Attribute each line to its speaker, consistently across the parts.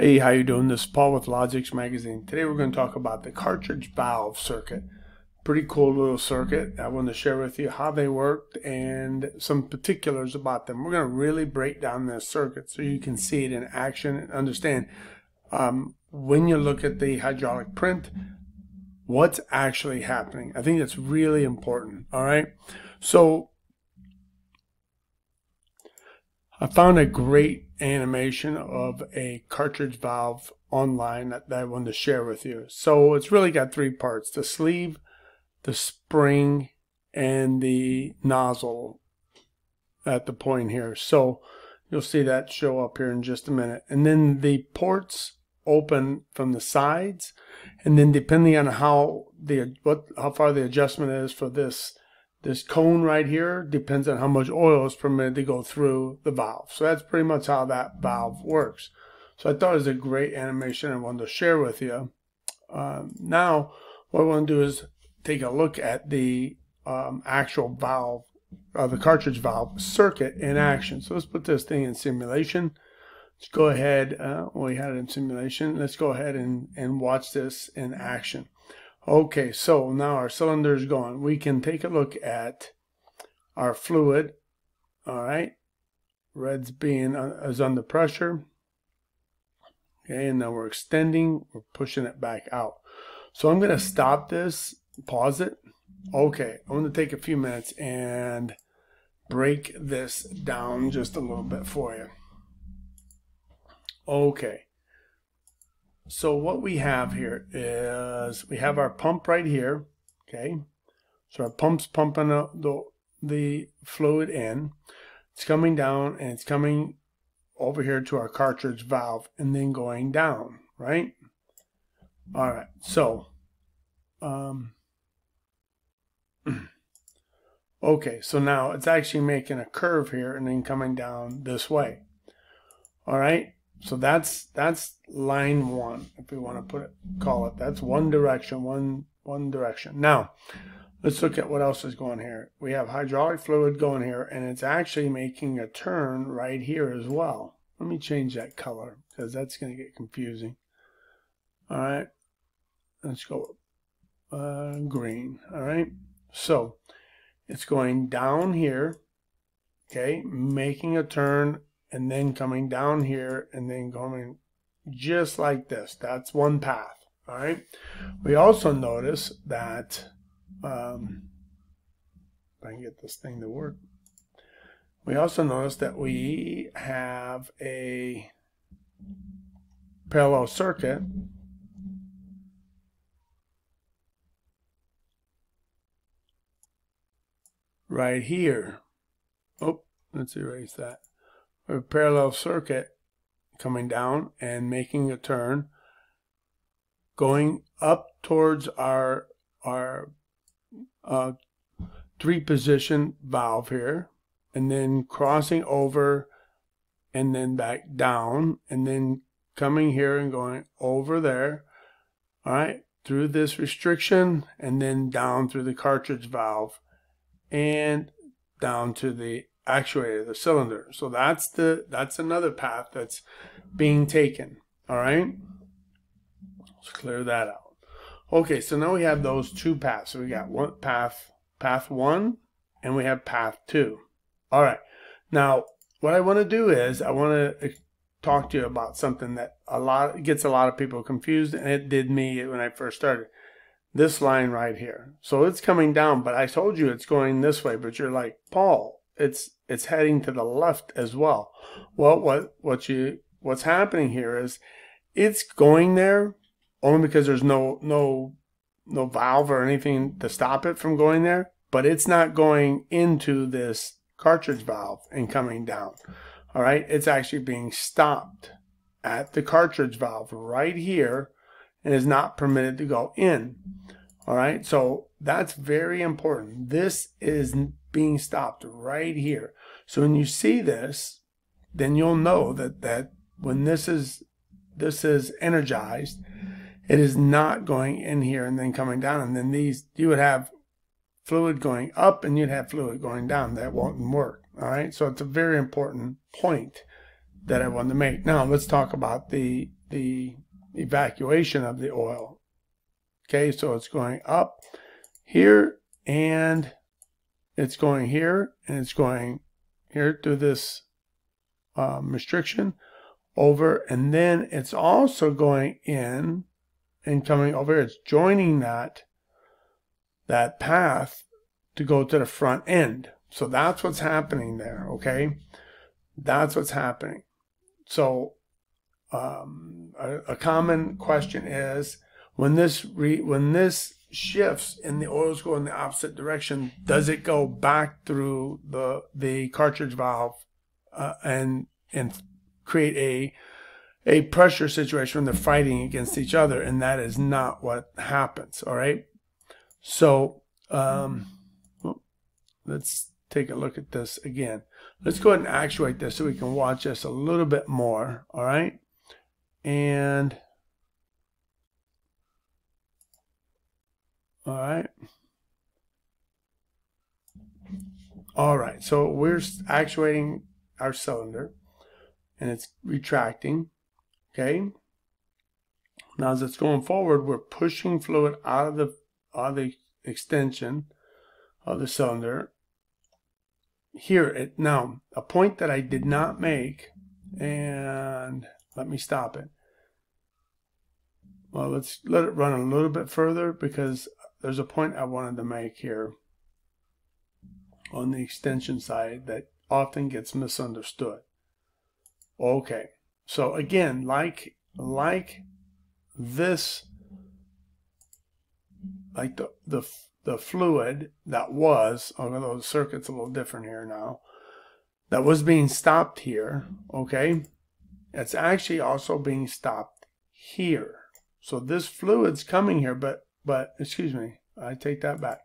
Speaker 1: Hey, how you doing? This is Paul with Logix Magazine. Today we're going to talk about the cartridge valve circuit. Pretty cool little circuit. I want to share with you how they worked and some particulars about them. We're going to really break down this circuit so you can see it in action and understand um, when you look at the hydraulic print, what's actually happening. I think that's really important. All right. So I found a great animation of a cartridge valve online that, that I wanted to share with you. So it's really got three parts, the sleeve, the spring, and the nozzle at the point here. So you'll see that show up here in just a minute. And then the ports open from the sides and then depending on how the what how far the adjustment is for this this cone right here depends on how much oil is permitted to go through the valve. So that's pretty much how that valve works. So I thought it was a great animation I wanted to share with you. Um, now, what I want to do is take a look at the um, actual valve, uh, the cartridge valve circuit in action. So let's put this thing in simulation. Let's go ahead, uh, we had it in simulation. Let's go ahead and, and watch this in action. Okay, so now our cylinder is gone. We can take a look at our fluid. All right, red's being uh, is under pressure. Okay, and now we're extending, we're pushing it back out. So I'm going to stop this, pause it. Okay, I'm going to take a few minutes and break this down just a little bit for you. Okay, so what we have here is we have our pump right here. Okay. So our pump's pumping the, the, fluid in. It's coming down and it's coming over here to our cartridge valve and then going down, right? All right. So, um, okay. So now it's actually making a curve here and then coming down this way. All right. So that's that's line one, if we want to put it call it. That's one direction, one one direction. Now, let's look at what else is going here. We have hydraulic fluid going here, and it's actually making a turn right here as well. Let me change that color because that's going to get confusing. All right, let's go uh, green. All right, so it's going down here, okay, making a turn and then coming down here and then going just like this. That's one path. All right. We also notice that, um, if I can get this thing to work, we also notice that we have a parallel circuit right here. Oh, let's erase that a parallel circuit coming down and making a turn, going up towards our our uh, three position valve here, and then crossing over and then back down, and then coming here and going over there, all right, through this restriction, and then down through the cartridge valve, and down to the actuator, the cylinder. So that's the that's another path that's being taken. All right. Let's clear that out. Okay, so now we have those two paths. So we got one path, path one, and we have path two. All right. Now, what I want to do is I want to eh, talk to you about something that a lot gets a lot of people confused, and it did me when I first started. This line right here. So it's coming down, but I told you it's going this way, but you're like, Paul, it's it's heading to the left as well. Well, what what you what's happening here is it's going there only because there's no no no valve or anything to stop it from going there, but it's not going into this cartridge valve and coming down. All right, it's actually being stopped at the cartridge valve right here and is not permitted to go in. All right, so that's very important. This is being stopped right here. So when you see this, then you'll know that, that when this is this is energized, it is not going in here and then coming down. And then these you would have fluid going up and you'd have fluid going down. That won't work. All right. So it's a very important point that I want to make. Now let's talk about the the evacuation of the oil. Okay, so it's going up here and it's going here and it's going here through this um, restriction over and then it's also going in and coming over it's joining that that path to go to the front end. So that's what's happening there okay? That's what's happening. So um, a, a, common question is when this re, when this shifts and the oils go in the opposite direction, does it go back through the the cartridge valve uh, and and create a a pressure situation when they're fighting against each other? And that is not what happens. All right. So um, let's take a look at this again. Let's go ahead and actuate this so we can watch this a little bit more. All right. And all right. All right, so we're actuating our cylinder and it's retracting, okay? Now as it's going forward, we're pushing fluid out of the, out of the extension of the cylinder. Here, it, now, a point that I did not make, and let me stop it. Well, let's let it run a little bit further because there's a point I wanted to make here on the extension side that often gets misunderstood. Okay, so again, like like this, like the the the fluid that was, although the circuit's a little different here now, that was being stopped here. Okay, it's actually also being stopped here. So this fluid's coming here, but, but, excuse me, I take that back.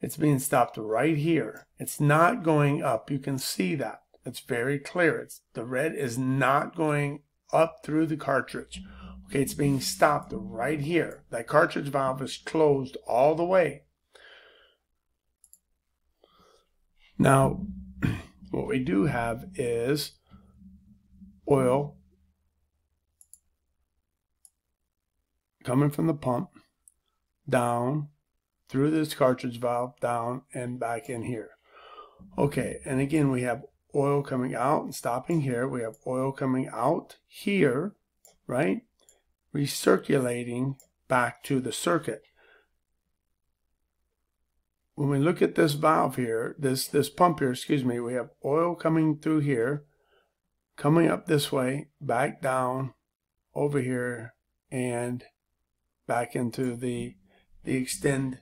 Speaker 1: It's being stopped right here. It's not going up. You can see that. It's very clear. It's the red is not going up through the cartridge. Okay, it's being stopped right here. That cartridge valve is closed all the way. Now, what we do have is oil coming from the pump down through this cartridge valve down and back in here. Okay, and again we have oil coming out and stopping here. We have oil coming out here, right? Recirculating back to the circuit. When we look at this valve here, this, this pump here, excuse me, we have oil coming through here, coming up this way, back down over here, and back into the, the extend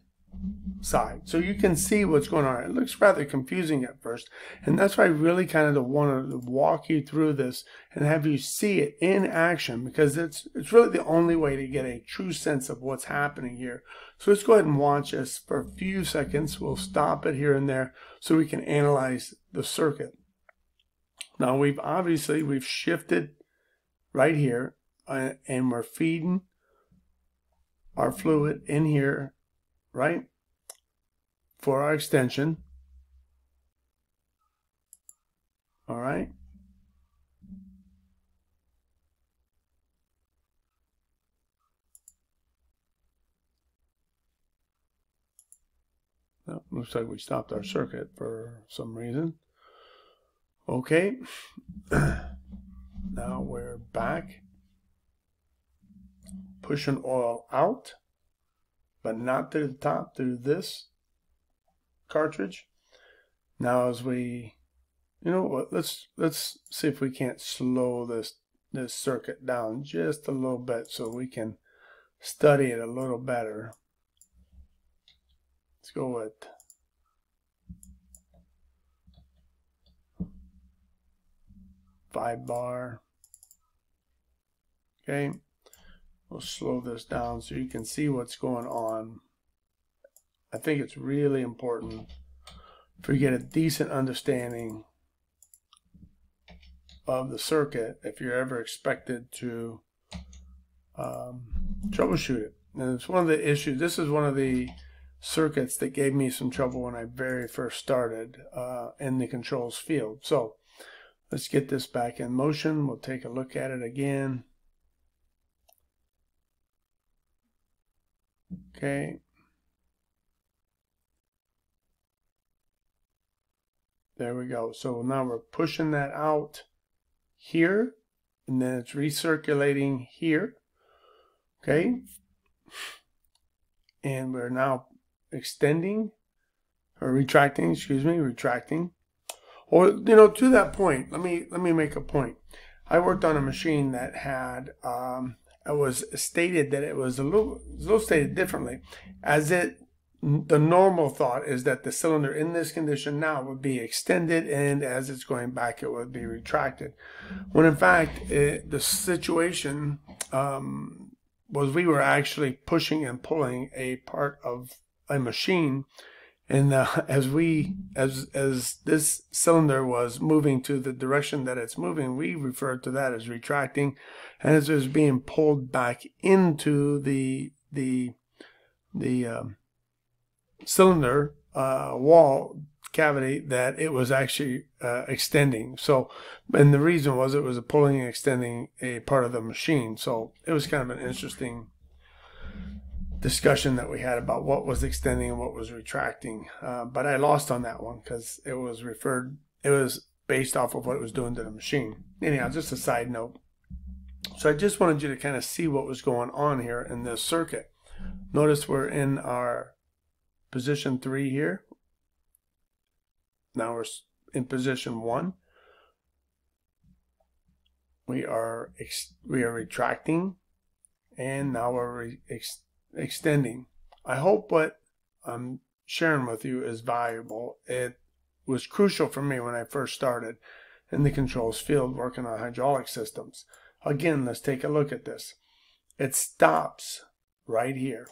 Speaker 1: side. So you can see what's going on. It looks rather confusing at first. And that's why I really kind of want to walk you through this and have you see it in action because it's, it's really the only way to get a true sense of what's happening here. So let's go ahead and watch this for a few seconds. We'll stop it here and there so we can analyze the circuit. Now we've obviously, we've shifted right here uh, and we're feeding our fluid in here, right, for our extension. All right. looks like we stopped our circuit for some reason. Okay. now we're back pushing oil out, but not to the top through this cartridge. Now as we, you know what, let's, let's see if we can't slow this, this circuit down just a little bit so we can study it a little better. Let's go with five bar. Okay. We'll slow this down so you can see what's going on. I think it's really important for you to get a decent understanding of the circuit if you're ever expected to um, troubleshoot it. And it's one of the issues. This is one of the circuits that gave me some trouble when I very first started uh, in the controls field. So let's get this back in motion. We'll take a look at it again. Okay. There we go. So now we're pushing that out here, and then it's recirculating here. Okay. And we're now extending, or retracting, excuse me, retracting. Or, you know, to that point, let me, let me make a point. I worked on a machine that had, um, was stated that it was a little, a little stated differently, as it the normal thought is that the cylinder in this condition now would be extended and as it's going back it would be retracted. When in fact it, the situation um, was we were actually pushing and pulling a part of a machine and uh, as we as as this cylinder was moving to the direction that it's moving we referred to that as retracting and as it was being pulled back into the the the um, cylinder uh, wall cavity that it was actually uh, extending. So, and the reason was it was a pulling and extending a part of the machine. So it was kind of an interesting discussion that we had about what was extending and what was retracting. Uh, but I lost on that one because it was referred, it was based off of what it was doing to the machine. Anyhow, just a side note. So I just wanted you to kind of see what was going on here in this circuit. Notice we're in our position three here. Now we're in position one. We are we are retracting, and now we're ex extending. I hope what I'm sharing with you is valuable. It was crucial for me when I first started in the controls field working on hydraulic systems. Again, let's take a look at this. It stops right here.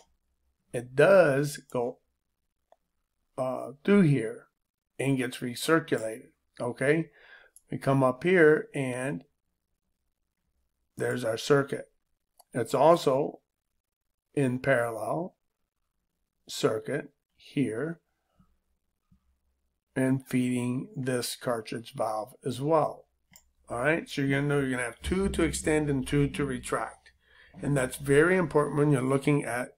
Speaker 1: It does go uh, through here and gets recirculated. Okay, we come up here and there's our circuit. It's also in parallel circuit here and feeding this cartridge valve as well. All right, so you're going to know you're going to have two to extend and two to retract. And that's very important when you're looking at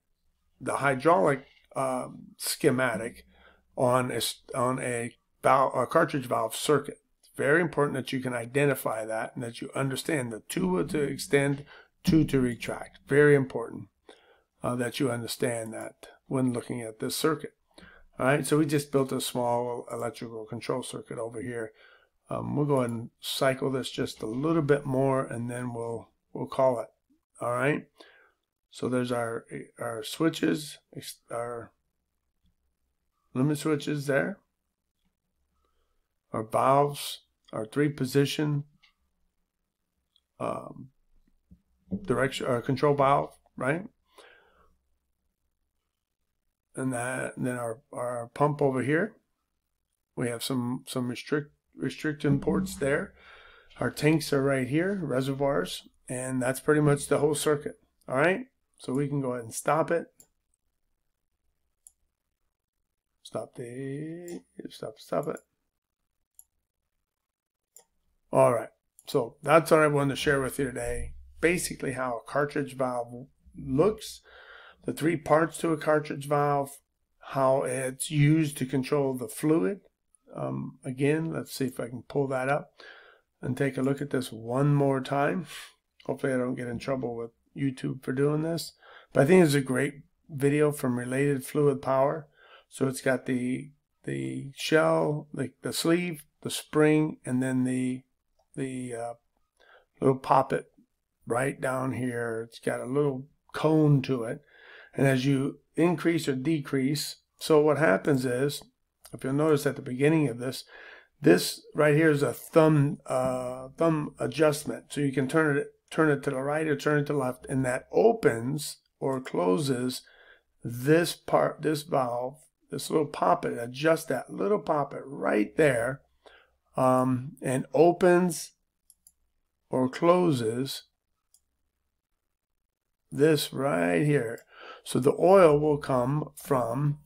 Speaker 1: the hydraulic um, schematic on a, on a, valve, a cartridge valve circuit. It's very important that you can identify that and that you understand the two to extend, two to retract. Very important uh, that you understand that when looking at this circuit. All right, so we just built a small electrical control circuit over here. Um, we'll go ahead and cycle this just a little bit more and then we'll we'll call it. All right. So there's our our switches, our limit switches there. Our valves, our three position um, direction or control valve, right? And that and then our, our pump over here. We have some some restrict restriction ports there. Our tanks are right here, reservoirs, and that's pretty much the whole circuit. All right, so we can go ahead and stop it. Stop the, stop, stop it. All right, so that's what I wanted to share with you today. Basically how a cartridge valve looks, the three parts to a cartridge valve, how it's used to control the fluid. Um, again, let's see if I can pull that up and take a look at this one more time. Hopefully I don't get in trouble with YouTube for doing this. But I think it's a great video from Related Fluid Power. So it's got the the shell, the, the sleeve, the spring, and then the the uh, little poppet right down here. It's got a little cone to it. And as you increase or decrease, so what happens is, if you'll notice at the beginning of this, this right here is a thumb uh, thumb adjustment. So you can turn it turn it to the right or turn it to the left, and that opens or closes this part, this valve this little poppet, adjust that little poppet right there, um, and opens or closes this right here. So the oil will come from,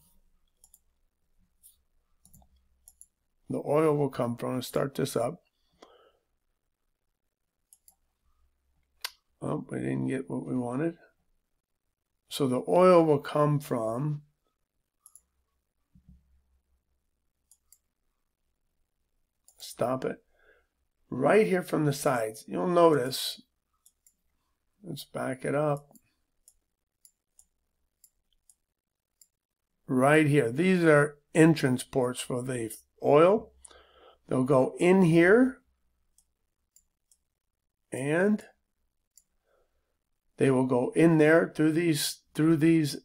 Speaker 1: the oil will come from, let's start this up. Oh, we didn't get what we wanted. So the oil will come from stop it right here from the sides. You'll notice, let's back it up. Right here, these are entrance ports for the oil. They'll go in here and they will go in there through these through these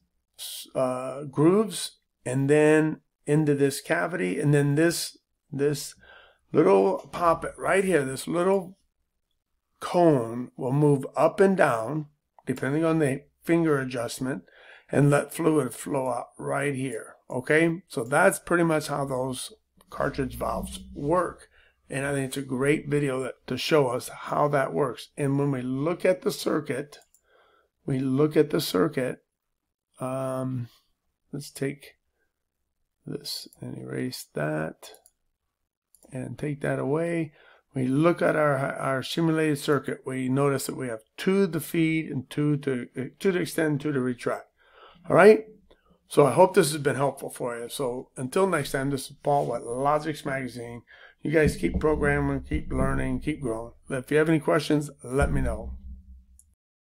Speaker 1: uh, grooves and then into this cavity and then this this little poppet right here, this little cone will move up and down depending on the finger adjustment and let fluid flow out right here. Okay, so that's pretty much how those cartridge valves work. And I think it's a great video that, to show us how that works. And when we look at the circuit, we look at the circuit. Um, let's take this and erase that and take that away. We look at our, our simulated circuit. We notice that we have two to feed and two to, two to extend, two to retract. All right. So I hope this has been helpful for you. So until next time, this is Paul with Logix Magazine. You guys keep programming, keep learning, keep growing. If you have any questions, let me know.